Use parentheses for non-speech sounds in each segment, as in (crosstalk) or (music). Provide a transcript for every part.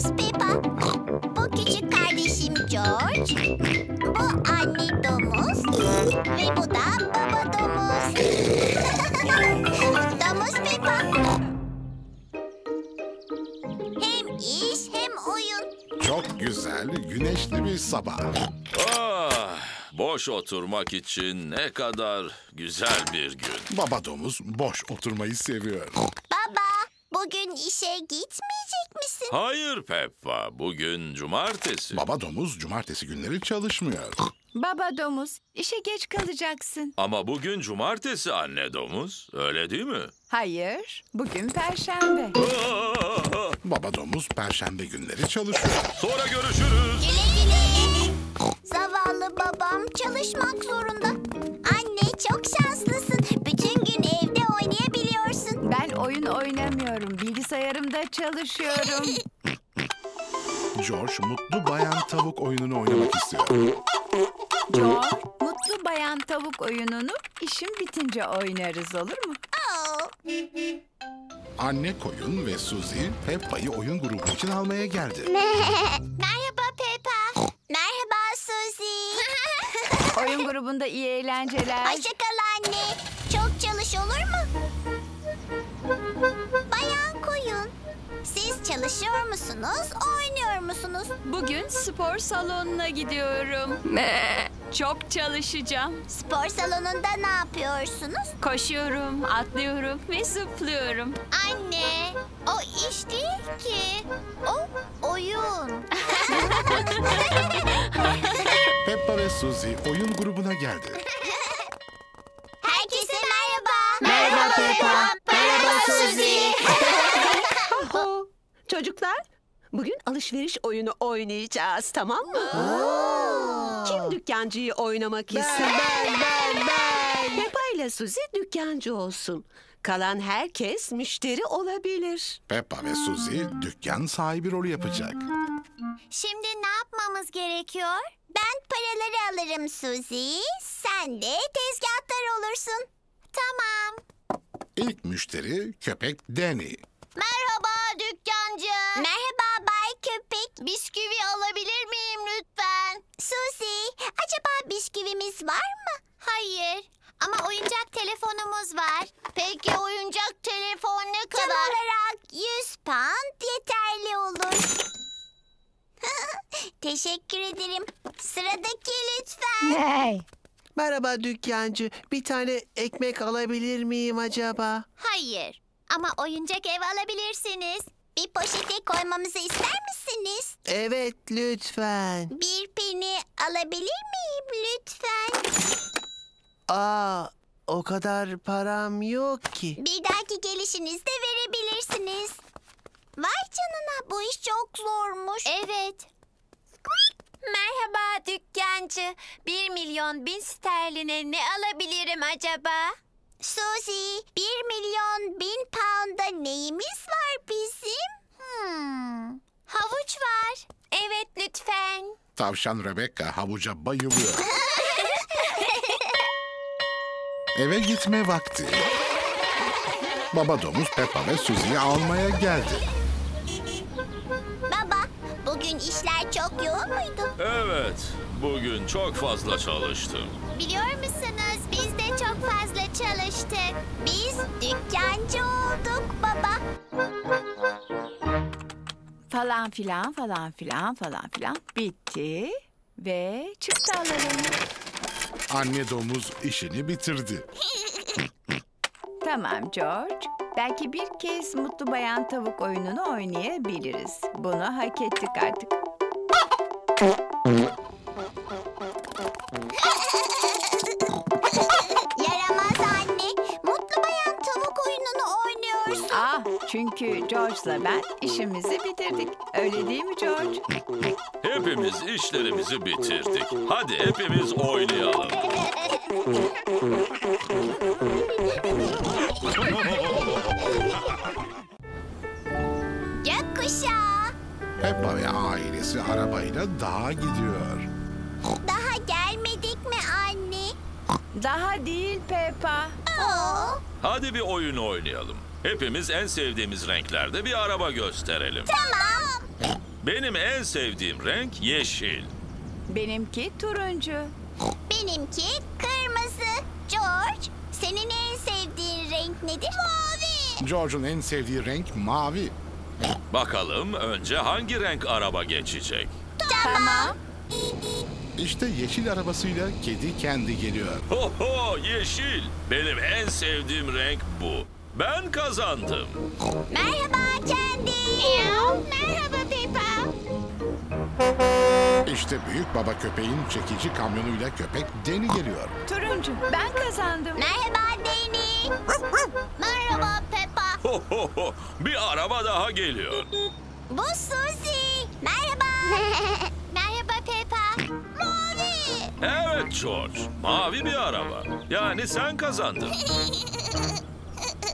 domuz Peppa. Bu küçük kardeşim George. Bu anne domuz. Ve bu da baba domuz. (laughs) domuz Peppa. Hem iş hem oyun. Çok güzel, güneşli bir sabah. Ah, boş oturmak için ne kadar güzel bir gün. Baba domuz boş oturmayı seviyor. Baba, bugün işe gitmeyecek misin? Hayır Peppa, bugün cumartesi. Baba domuz cumartesi günleri çalışmıyor. Baba domuz, işe geç kalacaksın. Ama bugün cumartesi anne domuz, öyle değil mi? Hayır, bugün perşembe. (laughs) Baba domuz perşembe günleri çalışıyor. Sonra görüşürüz. Güle güle. Bilgisayarımda çalışıyorum. George mutlu bayan tavuk oyununu oynamak istiyor. George, mutlu bayan tavuk oyununu işim bitince oynarız olur mu? Oo, Anne koyun ve Suzy Peppa'yı oyun grubu için almaya geldi. (laughs) Merhaba Peppa. Merhaba Suzy. Oyun grubunda iyi eğlenceler. Hoşça kal anne. Çok çalış olur mu? Bayan koyun. Siz çalışıyor musunuz, oynuyor musunuz? Bugün spor salonuna gidiyorum. Çok çalışacağım. Spor salonunda ne yapıyorsunuz? Koşuyorum, atlıyorum ve zıplıyorum. Anne, o iş değil ki. O oyun. (laughs) Peppa ve Suzy oyun grubuna geldi. Herkese merhaba. Merhaba Peppa. Ho, (laughs) Çocuklar, bugün alışveriş oyunu oynayacağız, tamam mı? Kim dükkancıyı oynamak ister? Ben, ben, ben. Peppa ile Suzy dükkancı olsun. Kalan herkes müşteri olabilir. Peppa ve Suzy dükkan sahibi rolü yapacak. Şimdi ne yapmamız gerekiyor? Ben paraları alırım Suzy. Sen de tezgahtar olursun. Tamam. İlk müşteri köpek Danny. Merhaba dükkancı. Merhaba Bay Köpek. Bisküvi alabilir miyim lütfen? Suzy, acaba bisküvimiz var mı? Hayır. Ama oyuncak telefonumuz var. Peki oyuncak telefon ne kadar? Tam olarak 100 pound yeterli olur. (laughs) Teşekkür ederim. Sıradaki lütfen. Merhaba dükkancı. Bir tane ekmek alabilir miyim acaba? Hayır. Ama oyuncak ev alabilirsiniz. Bir poşete koymamızı ister misiniz? Evet lütfen. Bir peni alabilir miyim lütfen? Aa, o kadar param yok ki. Bir dahaki gelişinizde verebilirsiniz. Vay canına bu iş çok zormuş. Evet. Merhaba dükkancı. Bir milyon bin sterline ne alabilirim acaba? Suzy, bir milyon bin pound'a neyimiz var bizim? Hmm. Havuç var. Evet lütfen. Tavşan Rebecca havuca bayılıyor. Eve gitme vakti. Baba domuz Peppa ve Suzy'yi almaya geldi. Bugün çok fazla çalıştım. Biliyor musunuz biz de çok fazla çalıştık. Biz dükkancı olduk baba. Falan filan falan filan falan filan bitti ve çıktı alalım. Anne domuz işini bitirdi. (laughs) Tamam George. Belki bir kez mutlu bayan tavuk oyununu oynayabiliriz. Bunu hak ettik artık. Çünkü George'la ben işimizi bitirdik. Öyle değil mi George? Hepimiz işlerimizi bitirdik. Hadi hepimiz oynayalım. Gökkuşağı. Peppa ve ailesi arabayla dağa gidiyor. Daha gelmedik mi anne? Daha değil Peppa. Oo, Hadi bir oyun oynayalım. Hepimiz en sevdiğimiz renklerde bir araba gösterelim. tamam. Benim en sevdiğim renk yeşil. Benimki turuncu. Benimki kırmızı. George, senin en sevdiğin renk nedir? Mavi. George'un en sevdiği renk mavi. Bakalım önce hangi renk araba geçecek? Tamam. İşte yeşil arabasıyla kedi kendi geliyor. Ho ho yeşil. Benim en sevdiğim renk bu. Ben kazandım. Merhaba Kendi. Merhaba Peppa. İşte büyük baba köpeğin çekici kamyonuyla köpek Deni geliyor. Turuncu. Ben kazandım. Merhaba Deni. Merhaba Peppa. Ho ho ho. Bir araba daha geliyor. Bu Suzy. Merhaba. (laughs) Merhaba Peppa. Mavi. Evet George. Mavi bir araba. Yani sen kazandın. (laughs)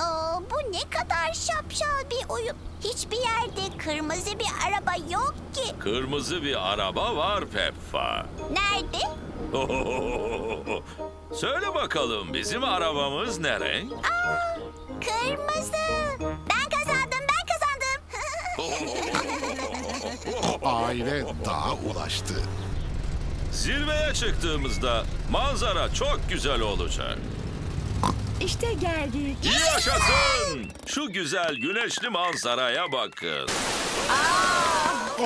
Oo, bu ne kadar şapşal bir oyun. Hiçbir yerde kırmızı bir araba yok ki. Kırmızı bir araba var Peppa. Nerede? (laughs) Söyle bakalım bizim arabamız ne renk? Aa, kırmızı. Ben kazandım, ben kazandım. (laughs) Aile dağa ulaştı. Zirveye çıktığımızda manzara çok güzel olacak. İşte geldik. Yaşasın! Şu güzel güneşli manzaraya bakın.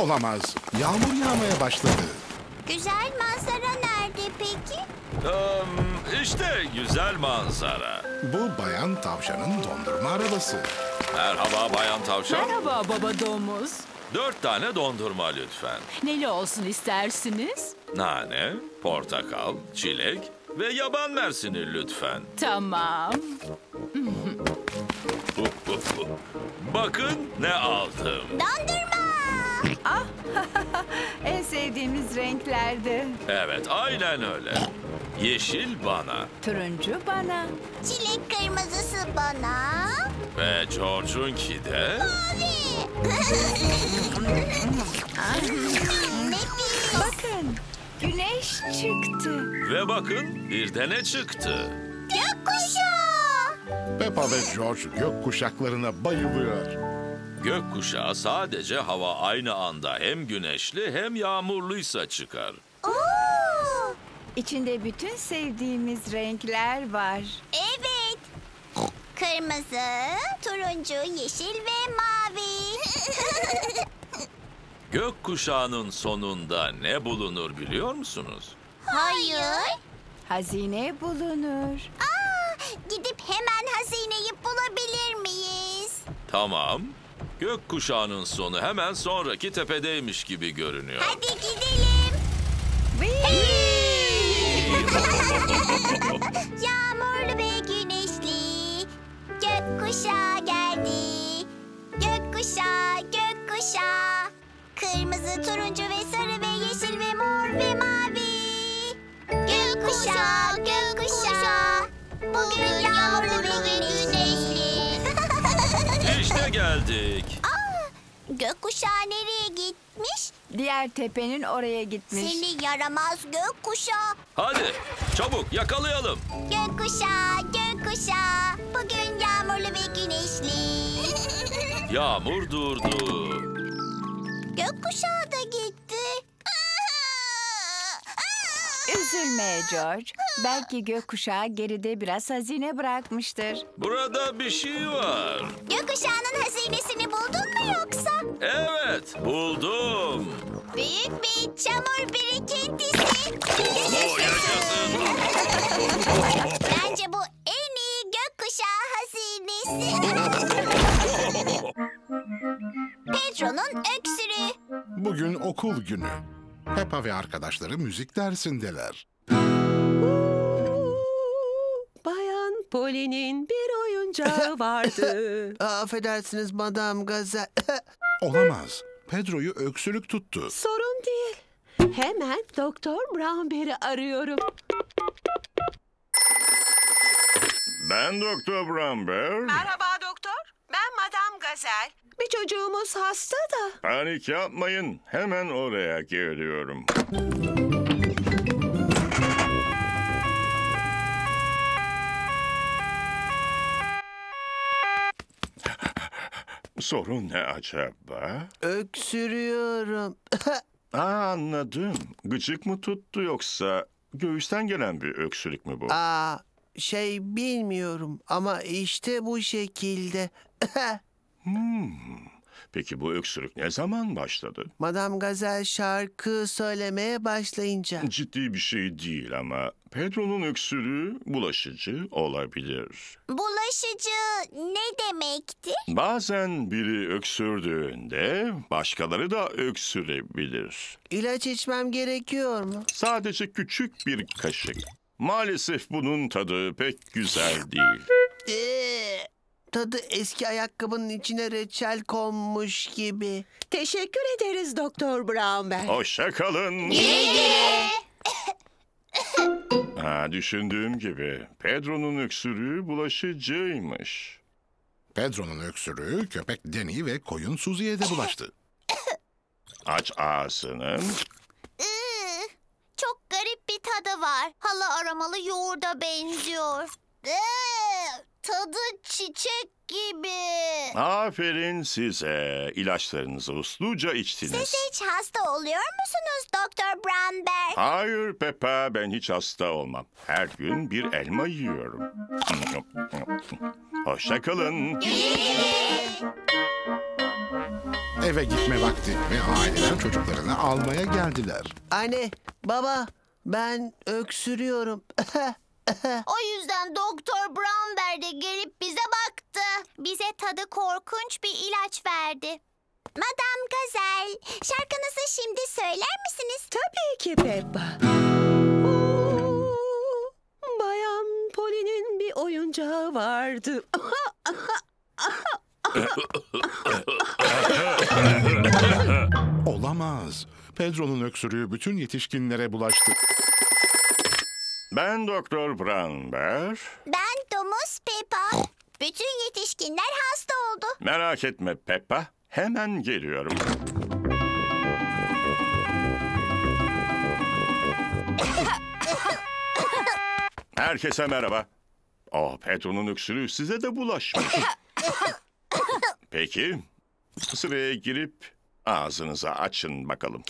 Olamaz. Yağmur yağmaya başladı. Güzel manzara nerede peki? Ee, işte güzel manzara. Bu bayan tavşanın dondurma arabası. Merhaba Bayan Tavşan. Merhaba baba domuz. Dört tane dondurma lütfen. Neli olsun istersiniz? Nane, portakal, çilek ve yaban mersini lütfen. Tamam. (laughs) Bakın ne aldım. Dondurma. (laughs) En sevdiğimiz renklerdi. Evet aynen öyle. Yeşil bana Turuncu bana. Çilek kırmızısı bana. ve George'unki de Mavi. (laughs) Çıktı. ve bakın bir de ne çıktı. Gökkuşağı. Peppa ve George gök kuşaklarına bayılıyor. Gökkuşağı sadece hava aynı anda hem güneşli hem yağmurluysa çıkar. Oo. İçinde bütün sevdiğimiz renkler var. Evet. Kırmızı, turuncu, yeşil ve mavi. (laughs) Gökkuşağının sonunda ne bulunur biliyor musunuz? Hayır. Hazine bulunur. Aa, gidip hemen hazineyi bulabilir miyiz? Tamam. Gökkuşağının sonu hemen sonraki tepedeymiş gibi görünüyor. Hadi gidelim. (laughs) Yağmurlu ve güneşli gökkuşağı geldi. Gökkuşağı, gökkuşağı. Kırmızı, turuncu ve sarı ve yeşil ve mor ve mavi. Gökkuşağı, gökkuşağı. Bugün yağmurlu ve güneşli. İşte (laughs) geldik. Aa, gökkuşağı nereye gitmiş? Diğer tepenin oraya gitmiş. Seni yaramaz gökkuşağı. Hadi çabuk yakalayalım. Gökkuşağı, gökkuşağı. Bugün yağmurlu ve güneşli. (laughs) Yağmur durdu. Gökkuşağı da gitti. Üzülme George. Belki gökkuşağı geride biraz hazine bırakmıştır. Burada bir şey var. Gökkuşağının hazinesini buldun mu yoksa? Evet buldum. Büyük bir çamur birikintisi. Oo, yaşasın. Bence bu en iyi gökkuşağı hazinesi. (laughs) Pedro'nun öksürüğü. Bugün okul günü. Peppa ve arkadaşları müzik dersindeler. Bayan Poli'nin bir oyuncağı (laughs) vardı. (laughs) Affedersiniz Madam Gazel. (laughs) Olamaz. Pedro'yu öksürük tuttu. Sorun değil. Hemen Doktor Brownberry arıyorum. Ben Doktor Bramber. Merhaba doktor. Ben Madame Gazel. Bir çocuğumuz hasta da. Panik yapmayın. Hemen oraya geliyorum. Sorun ne acaba? Öksürüyorum. (laughs) Aa, anladım. Gıcık mı tuttu yoksa göğüsten gelen bir öksürük mü bu? Aa, şey bilmiyorum ama işte bu şekilde. (laughs) Hmm. Peki bu öksürük ne zaman başladı? Madame Gazel şarkı söylemeye başlayınca. Ciddi bir şey değil ama Pedro'nun öksürüğü bulaşıcı olabilir. Bulaşıcı ne demekti? Bazen biri öksürdüğünde başkaları da öksürebilir. İlaç içmem gerekiyor mu? Sadece küçük bir kaşık. Maalesef bunun tadı pek güzel değil. Ee, tadı eski ayakkabının içine reçel konmuş gibi. Teşekkür ederiz Doktor Brownberg. Hoşça kalın. Ha, düşündüğüm gibi Pedro'nun öksürüğü bulaşıcıymış. Pedro'nun öksürüğü köpek Deni ve koyun Suzi'ye de bulaştı. Aç ağzını. Iı, çok garip bir tadı var. Hala aromalı yoğurda benziyor. Iı, tadı çiçek gibi. Aferin size. İlaçlarınızı usluca içtiniz. Siz hiç hasta oluyor musunuz Doktor Brandberg? Hayır Peppa, ben hiç hasta olmam. Her gün bir elma yiyorum. Hoşça kalın. Eve gitme vakti ve aileler çocuklarını almaya geldiler. Anne, baba, ben öksürüyorum. (laughs) (laughs) O yüzden Doktor Brandberg de gelip bize baktı. Bize tadı korkunç bir ilaç verdi. Madame Gazel, şarkınızı şimdi söyler misiniz? Tabii ki Peppa. Oo, (laughs) Bayan Poli'nin bir oyuncağı vardı. Olamaz. Pedro'nun öksürüğü bütün yetişkinlere bulaştı. Ben Doktor Branber. Ben Domuz Peppa. Bütün yetişkinler hasta oldu. Merak etme Peppa, hemen geliyorum. Herkese merhaba. Oh, Pedro'nun öksürüğü size de bulaşmış. Peki, sıraya girip ağzınızı açın bakalım.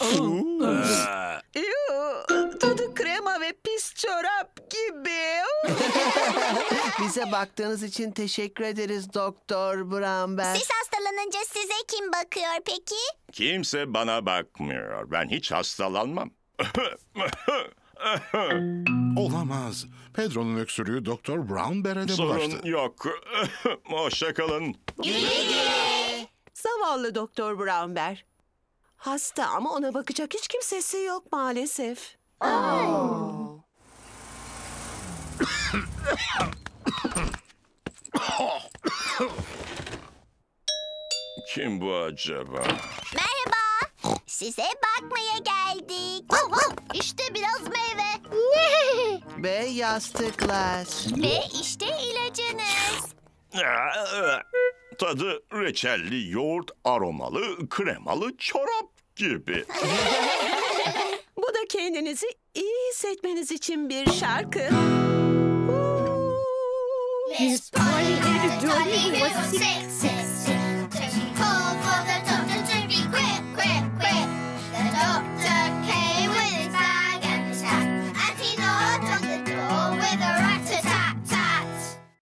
Yoo, çorap gibi. (laughs) Bize baktığınız için teşekkür ederiz Doktor Brownberg. Siz hastalanınca size kim bakıyor peki? Kimse bana bakmıyor. Ben hiç hastalanmam. (laughs) Olamaz. Pedro'nun öksürüğü Doktor Brownberg'e de bulaştı. Sorun yok. (laughs) Hoşça kalın. Zavallı Doktor Brownberg. Hasta ama ona bakacak hiç kimsesi yok maalesef. Kim bu acaba? Merhaba. Size bakmaya geldik. işte biraz meyve. (laughs) Ve yastıklar. Ve işte ilacınız. Tadı reçelli, yoğurt aromalı, kremalı çorap gibi. (laughs) Bu da kendinizi iyi hissetmeniz için bir şarkı. He's body had a dirty was.